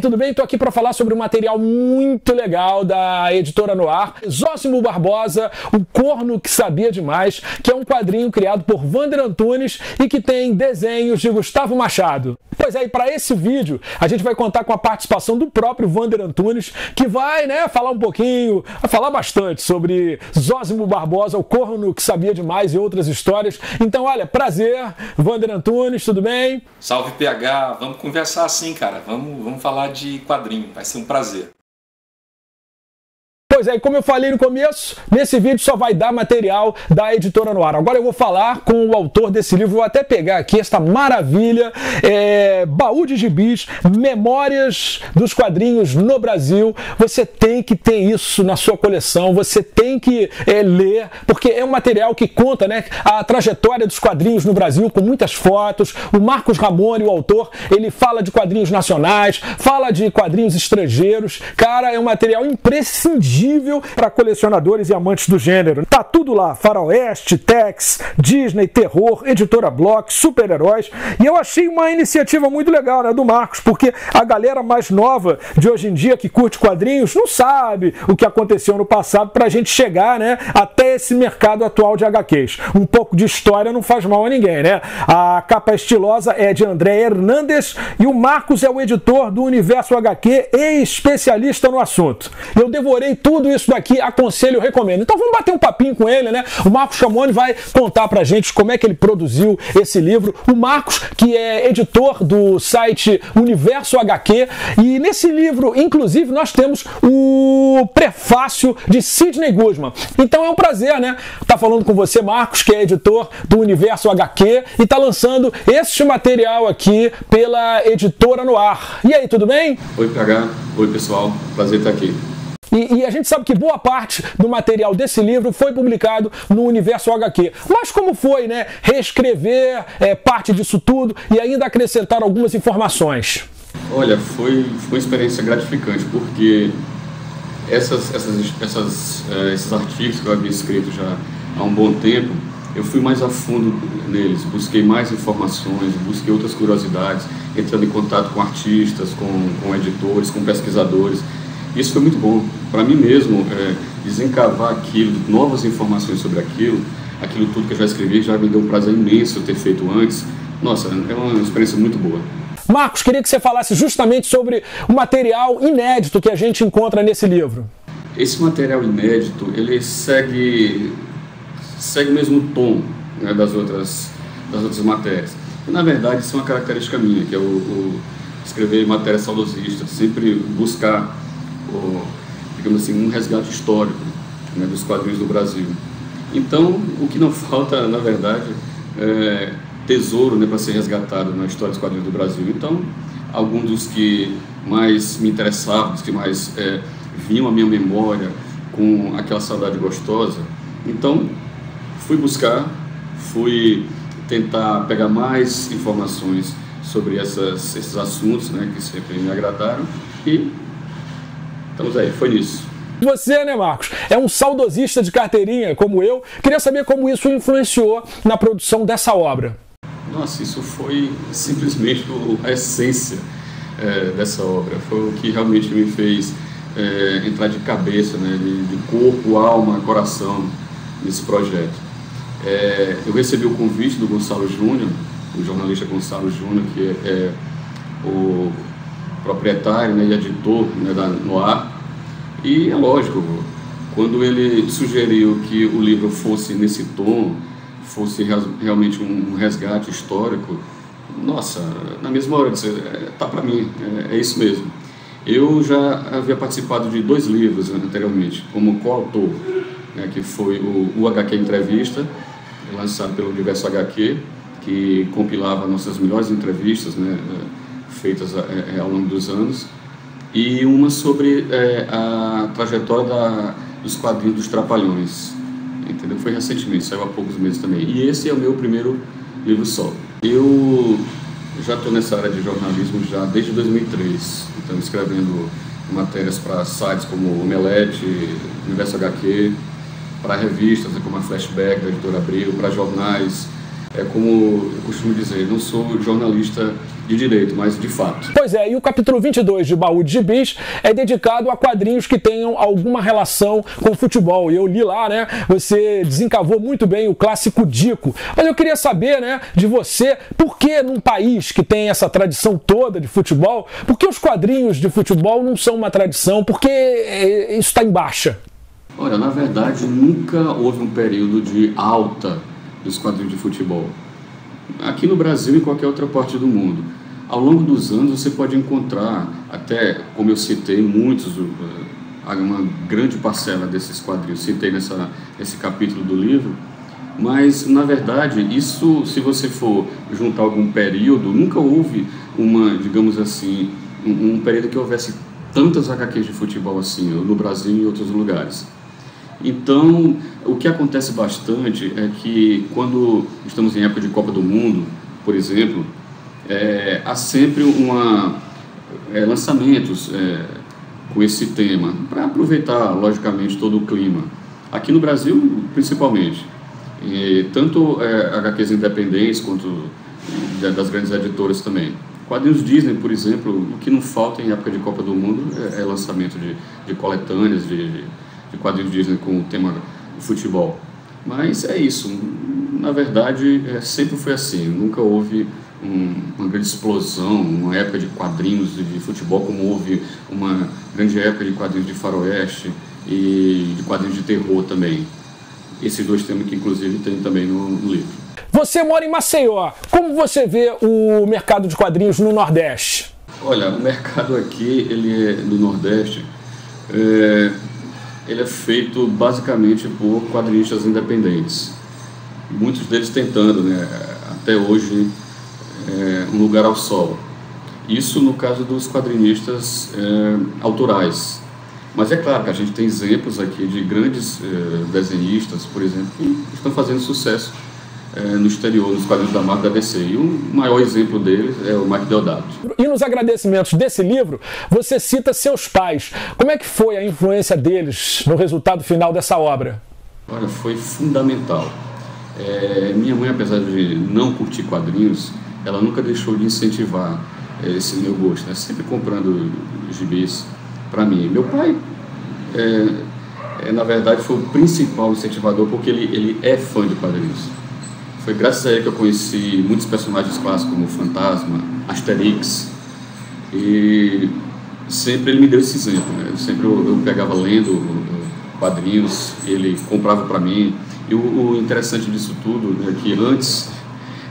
tudo bem? Estou aqui para falar sobre um material muito legal da editora Noir, Zósimo Barbosa, O Corno que Sabia Demais, que é um quadrinho criado por Wander Antunes e que tem desenhos de Gustavo Machado. Pois é, e para esse vídeo a gente vai contar com a participação do próprio Wander Antunes, que vai né, falar um pouquinho, falar bastante sobre Zósimo Barbosa, O Corno que Sabia Demais e outras histórias. Então, olha, prazer, Wander Antunes, tudo bem? Salve PH, vamos conversar assim, cara, vamos, vamos falar de quadrinho, vai ser um prazer. Pois é, como eu falei no começo, nesse vídeo só vai dar material da editora no ar. Agora eu vou falar com o autor desse livro, vou até pegar aqui esta maravilha, é, Baú de Gibis, Memórias dos Quadrinhos no Brasil. Você tem que ter isso na sua coleção, você tem que é, ler, porque é um material que conta né, a trajetória dos quadrinhos no Brasil, com muitas fotos. O Marcos Ramone, o autor, ele fala de quadrinhos nacionais, fala de quadrinhos estrangeiros. Cara, é um material imprescindível para colecionadores e amantes do gênero. Tá tudo lá: Faroeste, Tex, Disney, terror, editora Block, super-heróis. E eu achei uma iniciativa muito legal, né, do Marcos, porque a galera mais nova de hoje em dia que curte quadrinhos não sabe o que aconteceu no passado para a gente chegar, né, até esse mercado atual de HQs. Um pouco de história não faz mal a ninguém, né? A capa estilosa é de André Hernandes e o Marcos é o editor do Universo HQ e especialista no assunto. Eu devorei tudo tudo isso daqui, aconselho, recomendo. Então vamos bater um papinho com ele, né? O Marcos Chamoni vai contar pra gente como é que ele produziu esse livro. O Marcos, que é editor do site Universo HQ, e nesse livro, inclusive, nós temos o prefácio de Sidney Guzman. Então é um prazer, né? Tá falando com você, Marcos, que é editor do Universo HQ e tá lançando este material aqui pela editora no ar. E aí, tudo bem? Oi, PH. Oi, pessoal. Prazer estar aqui. E, e, a gente sabe que boa parte do material desse livro foi publicado no Universo HQ. Mas como foi, né? Reescrever é, parte disso tudo e ainda acrescentar algumas informações? Olha, foi, foi uma experiência gratificante, porque essas, essas, essas, uh, esses artigos que eu havia escrito já há um bom tempo, eu fui mais a fundo neles, busquei mais informações, busquei outras curiosidades, entrando em contato com artistas, com, com editores, com pesquisadores. Isso foi muito bom. Para mim mesmo, é, desencavar aquilo, novas informações sobre aquilo, aquilo tudo que eu já escrevi, já me deu um prazer imenso ter feito antes. Nossa, é uma experiência muito boa. Marcos, queria que você falasse justamente sobre o material inédito que a gente encontra nesse livro. Esse material inédito, ele segue, segue o mesmo tom né, das, outras, das outras matérias. E, na verdade, isso é uma característica minha, que é o, o escrever matérias saudosistas, sempre buscar o, digamos assim, um resgate histórico né, dos quadrinhos do Brasil. Então, o que não falta, na verdade, é tesouro né, para ser resgatado na história dos quadrinhos do Brasil. Então, alguns dos que mais me interessavam, dos que mais é, vinham à minha memória com aquela saudade gostosa. Então, fui buscar, fui tentar pegar mais informações sobre essas, esses assuntos né, que sempre me agradaram e Estamos aí, foi nisso. Você, né, Marcos, é um saudosista de carteirinha como eu. Queria saber como isso influenciou na produção dessa obra. Nossa, isso foi simplesmente a essência é, dessa obra. Foi o que realmente me fez é, entrar de cabeça, né, de, de, corpo, alma, coração nesse projeto. É, eu recebi o convite do Gonçalo Júnior, o jornalista Gonçalo Júnior, que é, é o proprietário né, e editor né, da Noir. E é lógico, quando ele sugeriu que o livro fosse nesse tom, fosse realmente um resgate histórico, nossa, na mesma hora eu é, tá para mim, é, é, isso mesmo. Eu já havia participado de dois livros anteriormente, como coautor, né, que foi o, o HQ Entrevista, lançado pelo Universo HQ, que compilava nossas melhores entrevistas, né, feitas é, ao longo dos anos, e uma sobre é, a trajetória da, dos quadrinhos dos Trapalhões, entendeu? Foi recentemente, saiu há poucos meses também. E esse é o meu primeiro livro solo. Eu já estou nessa área de jornalismo já desde 2003, então escrevendo matérias para sites como Omelete, Universo HQ, para revistas como a Flashback da Editora Abril, para jornais, é como eu costumo dizer, não sou jornalista de direito, mas de fato. Pois é, e o capítulo 22 de Baú de Gibis é dedicado a quadrinhos que tenham alguma relação com o futebol. E eu li lá, né? Você desencavou muito bem o clássico Dico. Mas eu queria saber, né, de você, por que num país que tem essa tradição toda de futebol, por que os quadrinhos de futebol não são uma tradição? Por que é, isso está em baixa? Olha, na verdade, nunca houve um período de alta dos quadrinhos de futebol. Aqui no Brasil e em qualquer outra parte do mundo. Ao longo dos anos você pode encontrar, até como eu citei, muitos, uh, uma grande parcela desses quadrinhos, citei nessa, nesse capítulo do livro, mas na verdade isso, se você for juntar algum período, nunca houve uma, digamos assim, um, um período que houvesse tantas HQs de futebol assim, no Brasil e em outros lugares. Então, o que acontece bastante é que quando estamos em época de Copa do Mundo, por exemplo, é, há sempre uma, é, lançamentos é, com esse tema, para aproveitar, logicamente, todo o clima. Aqui no Brasil, principalmente. E, tanto é, HQs independentes quanto das grandes editoras também. Quadrinhos Disney, por exemplo, o que não falta em época de Copa do Mundo é, é lançamento de, de coletâneas, de, de quadrinhos Disney com o tema futebol. Mas é isso. Na verdade, é, sempre foi assim. Nunca houve um, uma grande explosão, uma época de quadrinhos de futebol, como houve uma grande época de quadrinhos de faroeste e de quadrinhos de terror também. Esses dois temas que inclusive tem também no, no livro. Você mora em Maceió. Como você vê o mercado de quadrinhos no Nordeste? Olha, o mercado aqui, ele é do Nordeste, é, ele é feito basicamente por quadrinistas independentes. Muitos deles tentando, né, até hoje, é, um lugar ao sol. Isso no caso dos quadrinistas é, autorais. Mas é claro que a gente tem exemplos aqui de grandes é, desenhistas, por exemplo, que estão fazendo sucesso é, no exterior, nos quadrinhos da marca DC. E o maior exemplo deles é o Mike Deodato. E nos agradecimentos desse livro, você cita seus pais. Como é que foi a influência deles no resultado final dessa obra? Olha, foi fundamental. É, minha mãe, apesar de não curtir quadrinhos, ela nunca deixou de incentivar eh, esse meu gosto, né? sempre comprando gibis para mim. Meu pai, é, é, na verdade, foi o principal incentivador porque ele, ele é fã de quadrinhos. Foi graças a ele que eu conheci muitos personagens clássicos como Fantasma, Asterix e sempre ele me deu esse exemplo. Né? Sempre eu, eu pegava lendo quadrinhos, ele comprava para mim. E o, o, interessante disso tudo é que antes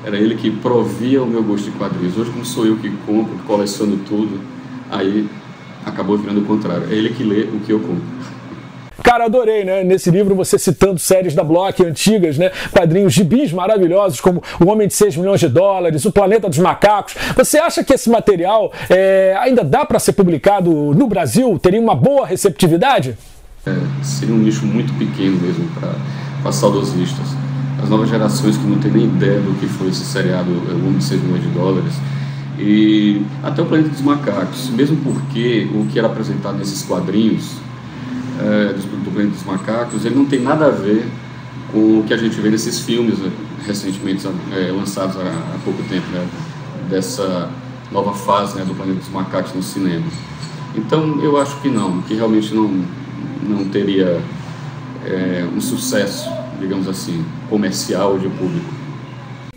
era ele que provia o meu gosto de quadrinhos. Hoje, como sou eu que compro, coleciono tudo, aí acabou virando o contrário. É ele que lê o que eu compro. Cara, adorei, né? Nesse livro você citando séries da Block antigas, né? Quadrinhos gibis maravilhosos como O Homem de 6 milhões de dólares, O Planeta dos Macacos. Você acha que esse material é, ainda dá para ser publicado no Brasil? Teria uma boa receptividade? É, seria um nicho muito pequeno mesmo para saudosistas as novas gerações que não têm nem ideia do que foi esse seriado O Homem de 6 milhões de dólares. E até o Planeta dos Macacos, mesmo porque o que era apresentado nesses quadrinhos é, do, Planeta dos Macacos, ele não tem nada a ver com o que a gente vê nesses filmes né, recentemente é, lançados há, há, pouco tempo, né, dessa nova fase né, do Planeta dos Macacos no cinema. Então eu acho que não, que realmente não, não teria é, um sucesso digamos assim, comercial de público.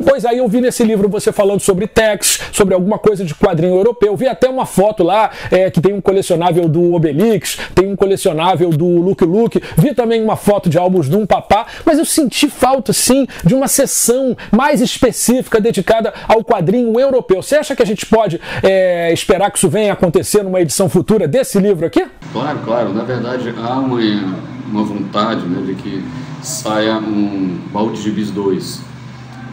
Pois aí eu vi nesse livro você falando sobre Tex, sobre alguma coisa de quadrinho europeu. Vi até uma foto lá é, que tem um colecionável do Obelix, tem um colecionável do Luke Luke. Vi também uma foto de álbuns do Um Papá, mas eu senti falta sim de uma sessão mais específica dedicada ao quadrinho europeu. Você acha que a gente pode é, esperar que isso venha acontecer numa edição futura desse livro aqui? Claro, claro. Na verdade há uma, uma vontade né, de que saia um baú de gibis 2.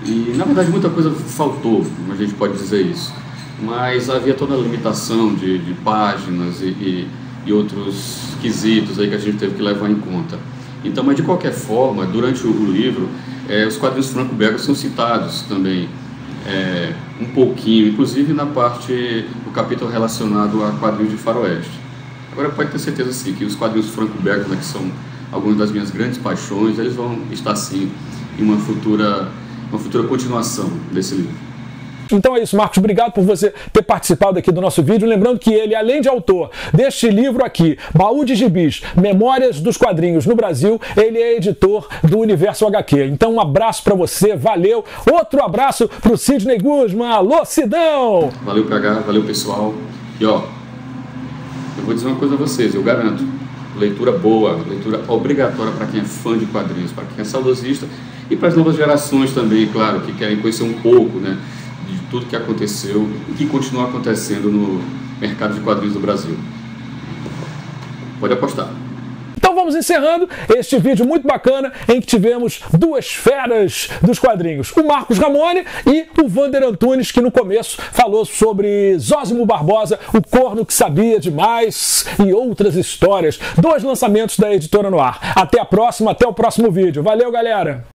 E na verdade muita coisa faltou, a gente pode dizer isso. Mas havia toda a limitação de, de páginas e, e, e, outros quesitos aí que a gente teve que levar em conta. Então, mas de qualquer forma, durante o, livro, é, os quadrinhos franco-belgas são citados também é, um pouquinho, inclusive na parte do capítulo relacionado a quadrinhos de faroeste. Agora pode ter certeza sim que os quadrinhos franco-belgas, né, que são algumas das minhas grandes paixões, eles vão estar sim em uma futura uma futura continuação desse livro. Então é isso, Marcos. Obrigado por você ter participado aqui do nosso vídeo. Lembrando que ele, além de autor deste livro aqui, Baú de Gibis, Memórias dos Quadrinhos no Brasil, ele é editor do Universo HQ. Então um abraço para você, valeu. Outro abraço para o Sidney Guzman. Alô, Sidão! Valeu, PH, valeu, pessoal. E ó, eu vou dizer uma coisa a vocês, eu garanto. Leitura boa, leitura obrigatória para quem é fã de quadrinhos, para quem é saudosista e para as novas gerações também, claro, que querem conhecer um pouco, né? de tudo que aconteceu e que continua acontecendo no mercado de quadrinhos do Brasil. Pode apostar. Então vamos encerrando este vídeo muito bacana em que tivemos duas feras dos quadrinhos, o Marcos Ramone e o Vander Antunes, que no começo falou sobre Zósimo Barbosa, o corno que sabia demais e outras histórias. Dois lançamentos da editora no ar. Até a próxima, até o próximo vídeo. Valeu, galera!